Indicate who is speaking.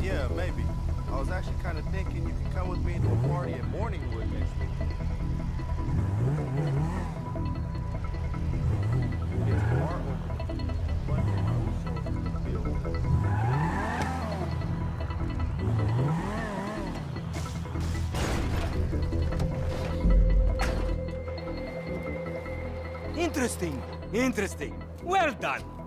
Speaker 1: Yeah, maybe. I was actually kind of thinking you could come with me to a party at Morningwood next week.
Speaker 2: Interesting! Interesting! Well done!